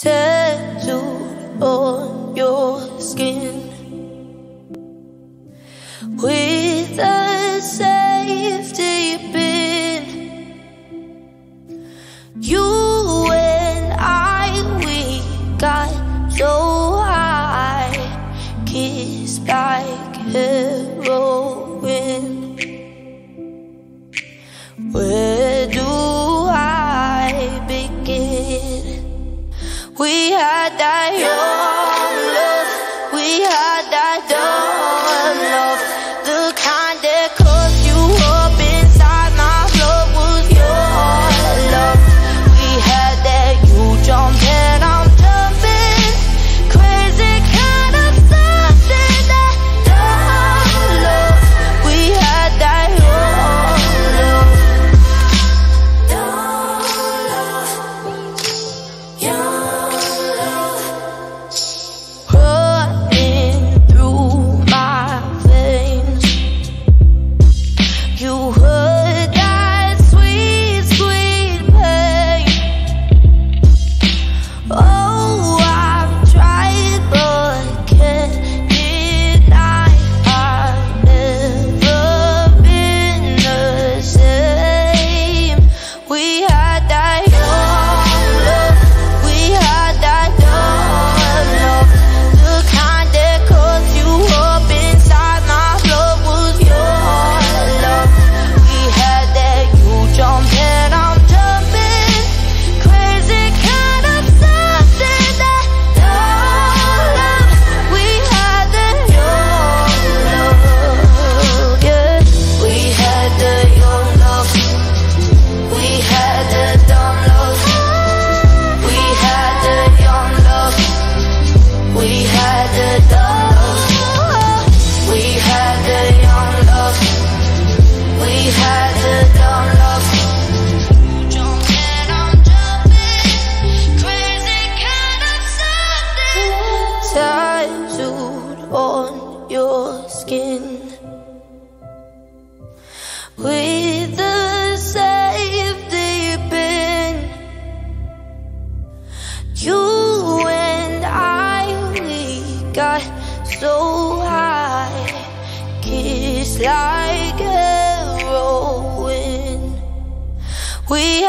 tattooed on your skin with a safety pin. You and I, we got so high, kissed like heroin. Well, We had that. tattooed on your skin with the safety pin. You and I, we got so high, kiss like heroin. We.